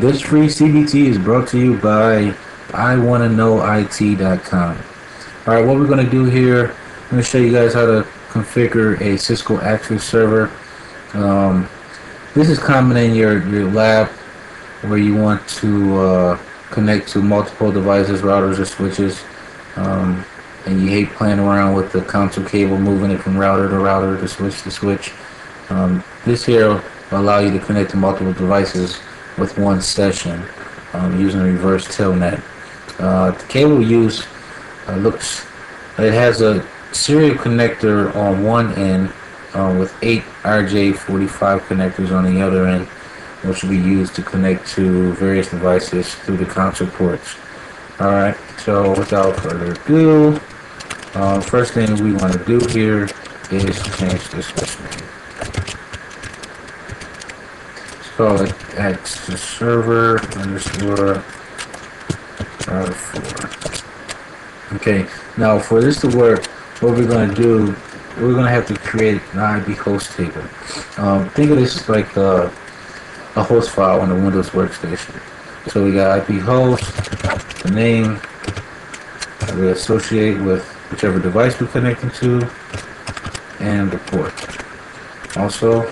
This free CBT is brought to you by iwant2knowit.com. All right, what we're going to do here, I'm going to show you guys how to configure a Cisco Access server. Um, this is common in your, your lab where you want to uh, connect to multiple devices, routers, or switches. Um, and you hate playing around with the console cable, moving it from router to router to switch to switch. Um, this here will allow you to connect to multiple devices with one session um, using a reverse telnet. Uh, the cable used uh, looks, it has a serial connector on one end uh, with eight RJ45 connectors on the other end, which will be used to connect to various devices through the console ports. Alright, so without further ado, uh, first thing we want to do here is change this switch name. Let's call it X to server underscore router 4. Okay, now for this to work, what we're going to do, we're going to have to create an IP host table. Um, think of this like a, a host file on the Windows workstation. So we got IP host, the name, we associate with whichever device we're connecting to, and the port. Also,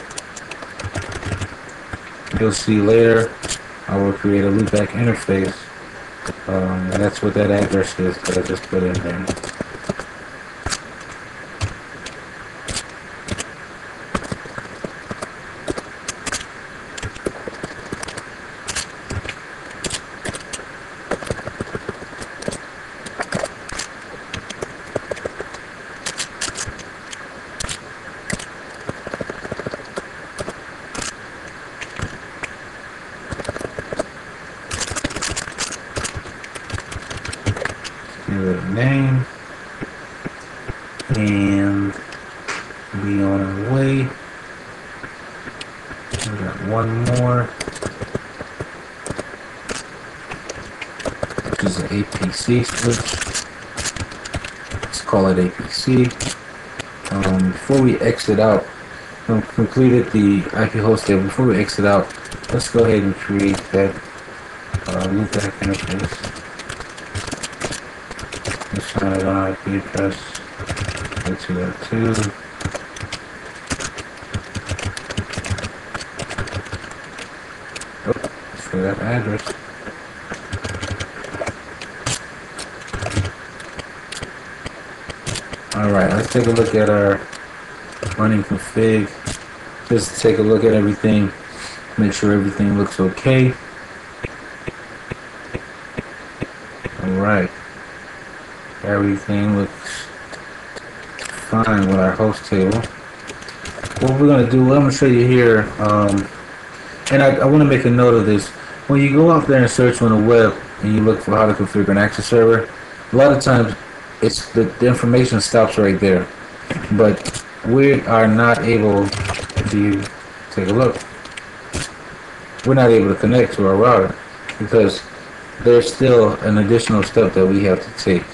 you'll see later, I will create a loopback interface, um, and that's what that address is that I just put in there. give it a name and be on our way. We got one more, which is an APC switch. Let's call it APC. Um, before we exit out, we completed the IP host table. Before we exit out, let's go ahead and create that uh, loopback interface. Assign it on IP address. Go to that too. Oh, let's that address. Alright, let's take a look at our running config. Just take a look at everything. Make sure everything looks okay. Alright. Everything looks fine with our host table. What we're going to do, I'm going to show you here, um, and I, I want to make a note of this. When you go out there and search on the web and you look for how to configure an access server, a lot of times it's the, the information stops right there. But we are not able to take a look. We're not able to connect to our router because there's still an additional step that we have to take.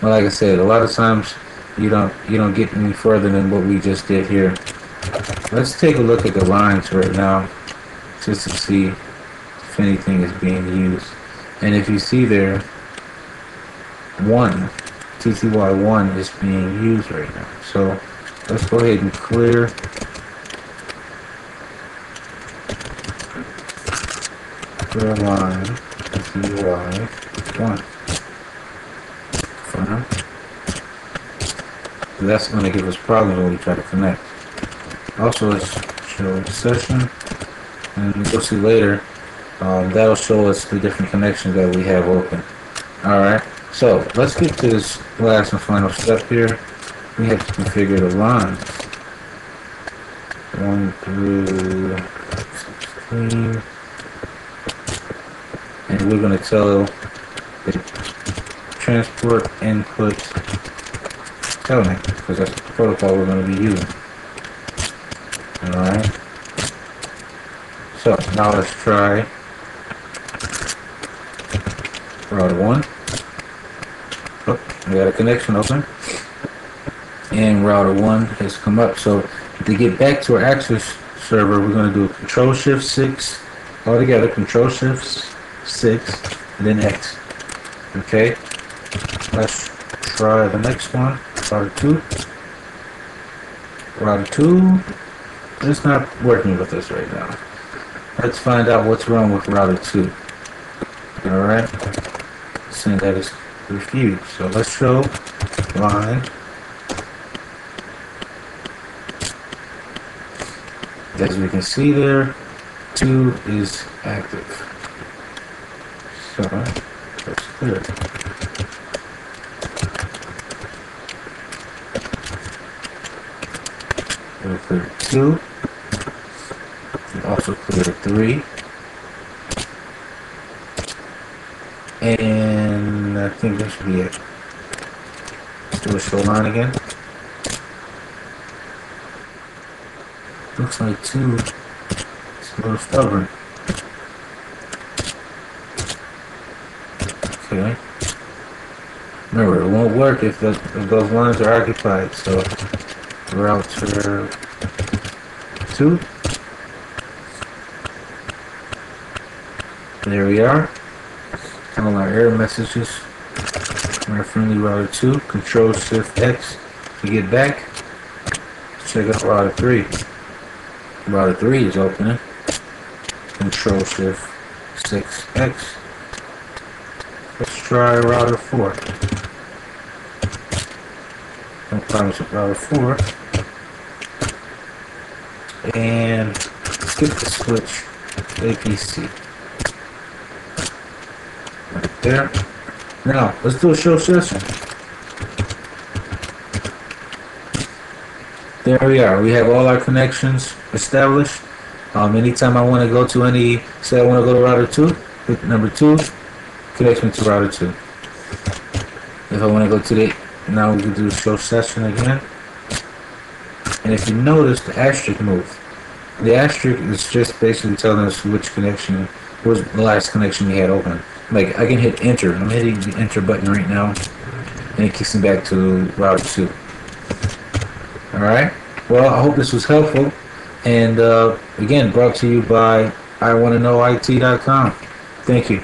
But like I said, a lot of times you don't you don't get any further than what we just did here. Let's take a look at the lines right now just to see if anything is being used. And if you see there, one TTY1 is being used right now. So let's go ahead and clear clear line TTY1. Fine. That's going to give us problems when we try to connect. Also, let's show session, and you'll see later. Um, that'll show us the different connections that we have open. All right. So let's get to this last and final step here. We have to configure the lines. 1 through 16. And we're going to tell the transport input telnet because that's the protocol we're going to be using. Alright. So now let's try router 1. Oh, we got a connection open. And router 1 has come up. So to get back to our access server, we're going to do control shift 6 all together, Control Shift 6, and then X. Okay? Let's try the next one, router 2. Router 2 is not working with us right now. Let's find out what's wrong with router 2. Alright? Saying that it's refused. So let's show line. As we can see there, 2 is active. So let's clear Clear 2. We also clear 3. And I think that should be it. Let's do a show line again. Looks like 2 is a little stubborn. Okay. Remember, it won't work if, the, if those lines are occupied, so router 2. There we are. All our error messages. Our friendly router 2. Control Shift X to get back. Check out router 3. Router 3 is opening. Control Shift 6X. Let's try router 4. No problems with router 4. And skip the switch APC. Right there. Now, let's do a show session. There we are. We have all our connections established. Um, anytime I want to go to any, say I want to go to router 2, hit number 2, connects me to router 2. If I want to go to the, now we can do show session again. And if you notice, the asterisk moved. The asterisk is just basically telling us which connection was the last connection we had open. Like I can hit enter. I'm hitting the enter button right now, and it kicks me back to router 2. Alright? Well, I hope this was helpful. And uh, again, brought to you by I want to know IT.com. Thank you.